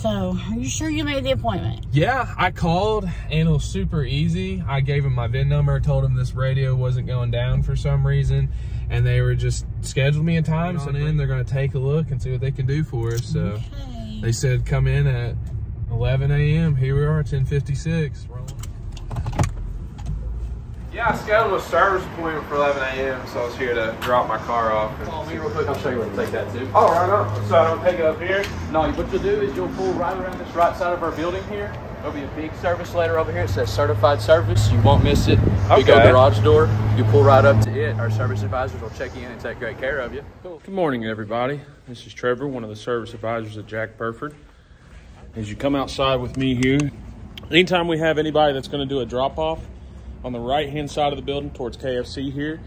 So, are you sure you made the appointment? Yeah, I called and it was super easy. I gave him my VIN number, told him this radio wasn't going down for some reason, and they were just scheduled me a time. So then they're going to take a look and see what they can do for us. So Okay. they said come in at 11 a.m. Here we are, 10:56. Yeah, I scheduled a service appointment for 11 a.m. So I was here to drop my car off. and- Follow me real quick. I'll show you where to take that to. Oh, right on. So I'm gonna pick it up here. No, what you'll do is you'll pull right around this right side of our building here. There'll be a big service letter over here. It says certified service. You won't miss it. You go garage door. You pull right up to it. Our service advisors will check you in and take great care of you. Cool. Good morning, everybody. This is Trevor, one of the service advisors at Jack Burford. As you come outside with me here, anytime we have anybody that's going to do a drop off on the right hand side of the building towards KFC here,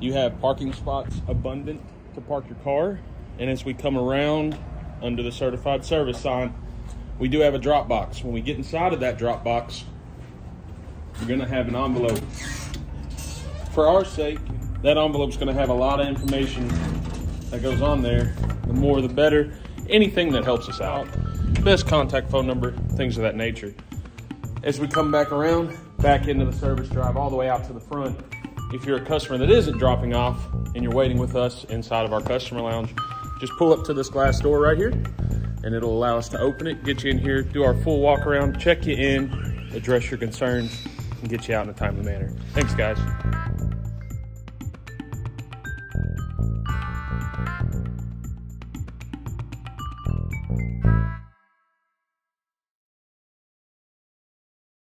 you have parking spots abundant to park your car. And as we come around under the certified service sign, we do have a drop box. When we get inside of that drop box, you're to have an envelope. For our sake, that envelope's to have a lot of information that goes on there. The more, the better. Anything that helps us out. Best contact phone number, things of that nature. As we come back around, back into the service drive all the way out to the front. If you're a customer that isn't dropping off and you're waiting with us inside of our customer lounge, just pull up to this glass door right here and it'll allow us to open it, get you in here, do our full walk around, check you in, address your concerns, and get you out in a timely manner. Thanks, guys.